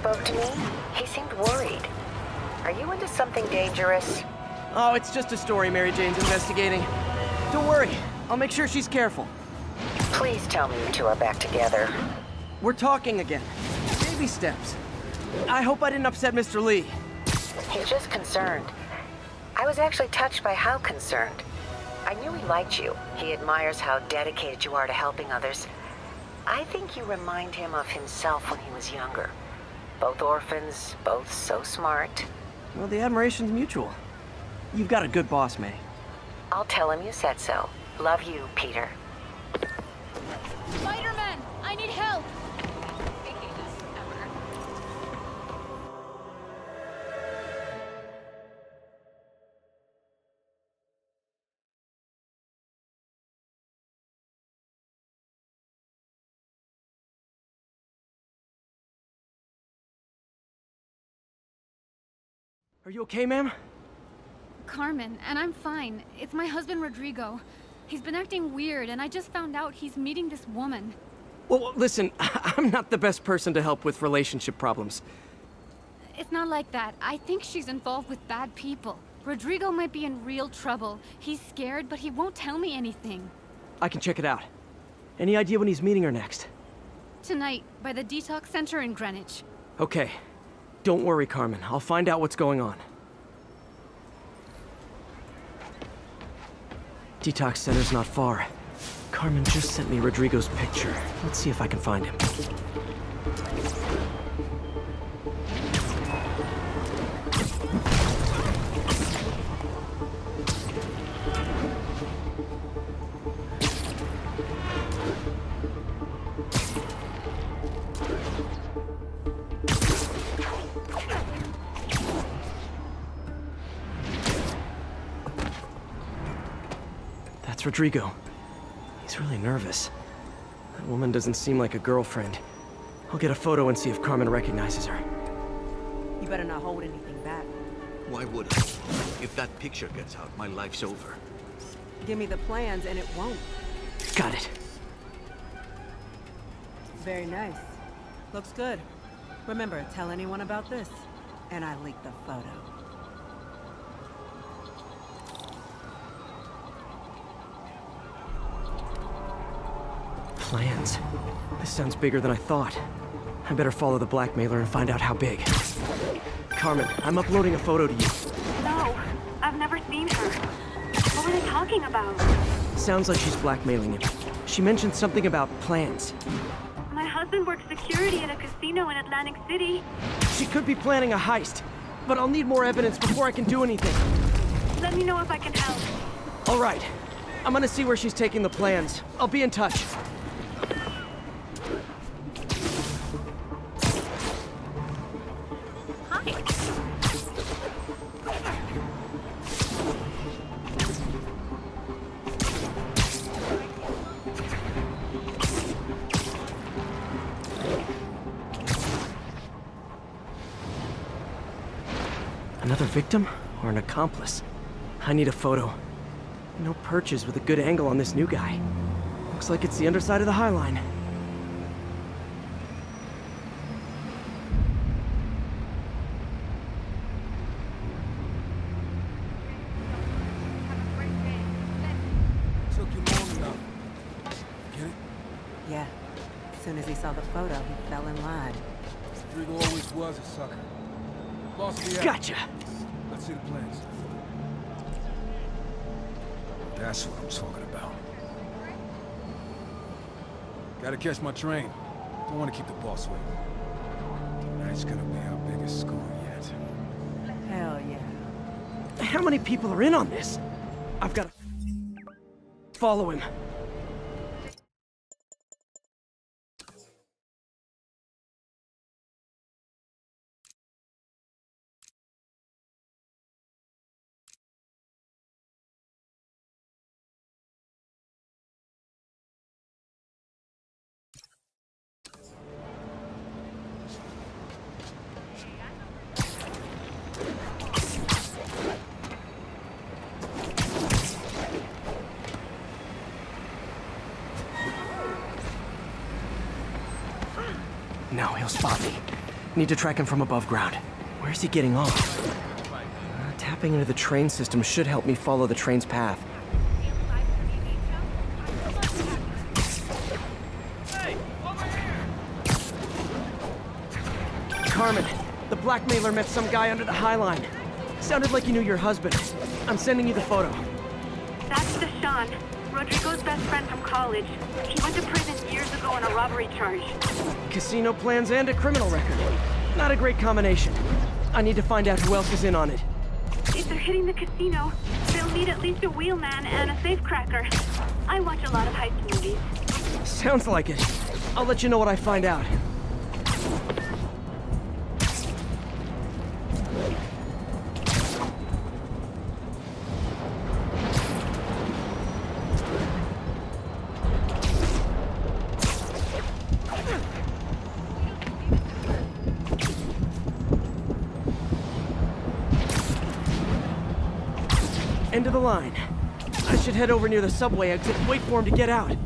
Spoke to me. He seemed worried. Are you into something dangerous? Oh, it's just a story Mary Jane's investigating. Don't worry, I'll make sure she's careful. Please tell me you two are back together. We're talking again. Baby steps. I hope I didn't upset Mr. Lee. He's just concerned. I was actually touched by how concerned. I knew he liked you. He admires how dedicated you are to helping others. I think you remind him of himself when he was younger. Both orphans, both so smart. Well, the admiration's mutual. You've got a good boss, May. I'll tell him you said so. Love you, Peter. Spider-Man! Are you okay, ma'am? Carmen, and I'm fine. It's my husband Rodrigo. He's been acting weird, and I just found out he's meeting this woman. Well, listen, I'm not the best person to help with relationship problems. It's not like that. I think she's involved with bad people. Rodrigo might be in real trouble. He's scared, but he won't tell me anything. I can check it out. Any idea when he's meeting her next? Tonight, by the detox center in Greenwich. Okay. Don't worry, Carmen. I'll find out what's going on. Detox center's not far. Carmen just sent me Rodrigo's picture. Let's see if I can find him. Rodrigo. He's really nervous. That woman doesn't seem like a girlfriend. I'll get a photo and see if Carmen recognizes her. You better not hold anything back. Why would I? If that picture gets out, my life's over. Give me the plans and it won't. Got it. Very nice. Looks good. Remember, tell anyone about this. And I leak the photo. Plans. This sounds bigger than I thought. I better follow the blackmailer and find out how big. Carmen, I'm uploading a photo to you. No, I've never seen her. What were they talking about? Sounds like she's blackmailing him. She mentioned something about plans. My husband works security at a casino in Atlantic City. She could be planning a heist, but I'll need more evidence before I can do anything. Let me know if I can help. All right. I'm gonna see where she's taking the plans. I'll be in touch. Another victim or an accomplice? I need a photo. No perches with a good angle on this new guy. Looks like it's the underside of the High Line. Took you long enough. Get it? Yeah. As soon as he saw the photo, he fell in line. Rodrigo always was a sucker. Boss of the act. Gotcha! Let's see the plans. That's what I'm talking about. Gotta catch my train. Don't want to keep the boss waiting. Tonight's gonna be our biggest score yet. Hell yeah. How many people are in on this? I've got to follow him. He'll spot me. Need to track him from above ground. Where's he getting off? Uh, tapping into the train system should help me follow the train's path. Carmen, the blackmailer met some guy under the High Line. Sounded like he knew your husband. I'm sending you the photo. That's Deshaun, Rodrigo's best friend from college. He went to prison years ago robbery charge. Casino plans and a criminal record. Not a great combination. I need to find out who else is in on it. If they're hitting the casino, they'll need at least a wheelman and a safecracker. I watch a lot of heist movies. Sounds like it. I'll let you know what I find out. End of the line. I should head over near the subway exit and wait for him to get out.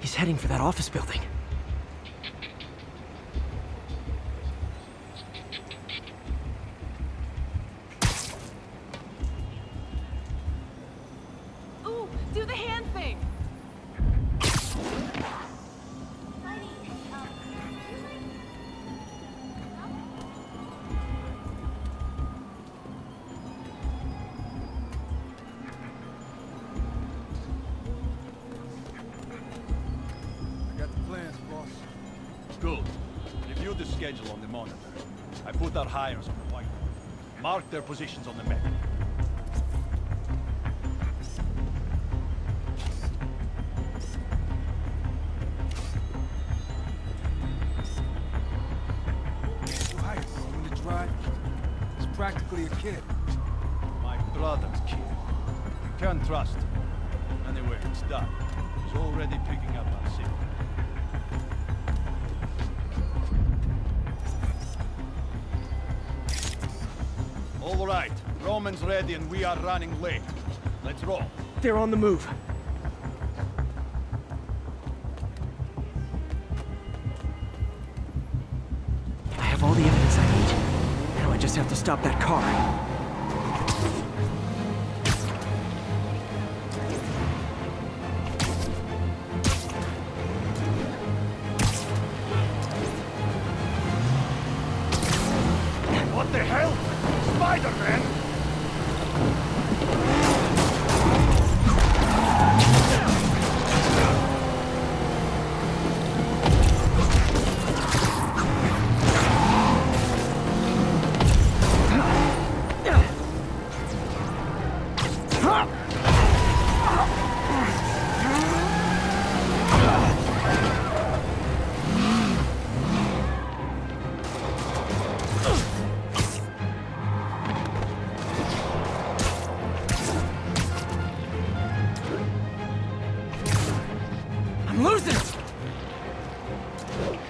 He's heading for that office building. Good. Review the schedule on the monitor. I put our hires on the whiteboard. Mark their positions on the map. The practically a kid. My brother's kid. You can't trust him. Anyway, it's done. He's already picking up our signal. All right. Roman's ready and we are running late. Let's roll. They're on the move. I have all the evidence I need. Now I just have to stop that car. What the hell? Spider-Man! I'm losing it!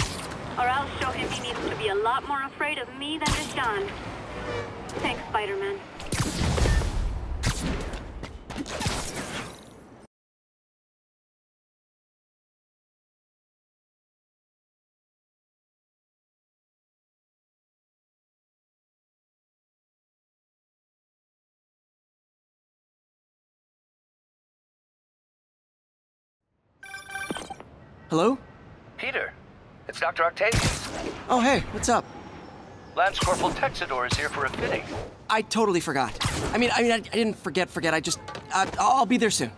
Or I'll show him he needs to be a lot more afraid of me than Deshawn. Thanks, Spider-Man. Hello? Peter, it's Dr. Octavius. Oh, hey, what's up? Lance Corporal Texador is here for a fitting. I totally forgot. I mean, I mean, I, I didn't forget, forget. I just, uh, I'll be there soon.